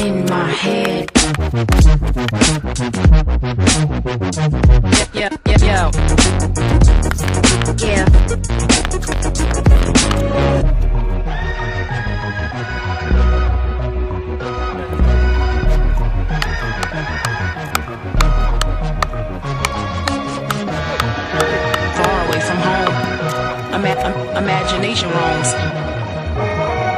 in my head. Yeah, yeah, yeah, Ima- im- imagination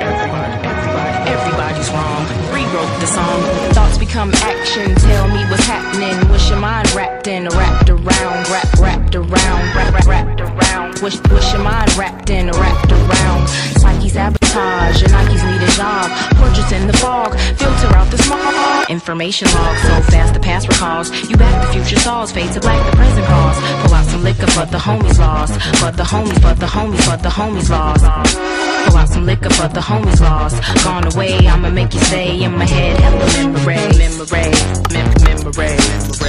everybody, everybody's wrong. Rewrote the song. Thoughts become action. Tell me what's happening. What's your mind wrapped in? Wrapped around, wrap, wrapped around, wrap, wrap, wrapped around. What's, what's your mind wrapped in? Wrapped around. Psyche sabotage. Your Nikes need a job. Portraits in the fog. Filter out the smog. Information log. So fast the past recalls. You back the future saws. Fade to black the present cause. Pull out some for the homies lost. But the homies, but the homies, but the homies lost. Pull out some liquor for the homies lost. Gone away, I'ma make you stay in my head. Hella memory, memory, mem- memory, memory.